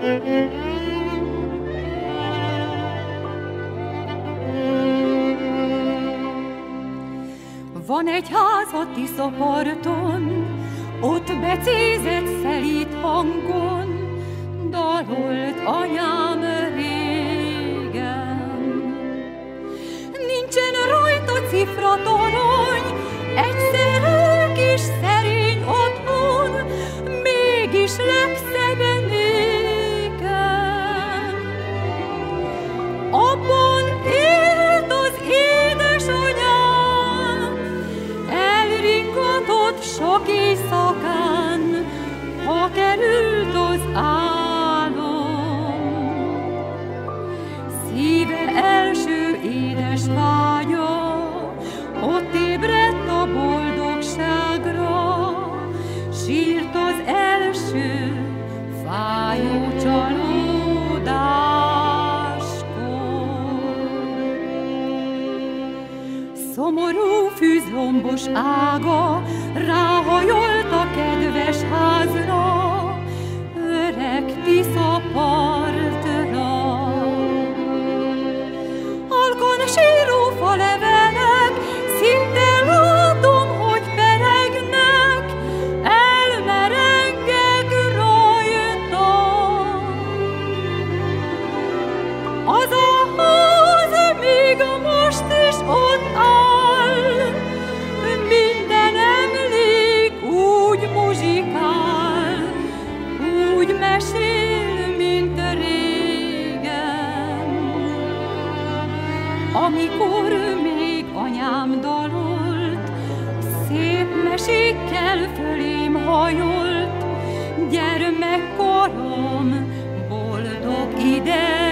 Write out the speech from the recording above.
Van egy ház ott a Tiszaparton, ott becézett szelít hangon, dalolt anyám régen. Nincsen rajta cifra torony, egyszerű kis szerény otthon, mégis legszebb sok éjszakán, ha került az álom. Szíve első édes vágya, ott ébredt a boldogságra, sírt az első fájó csalódáskor. Szomorú fűzlombos ága gyermekkorom boldog idejében.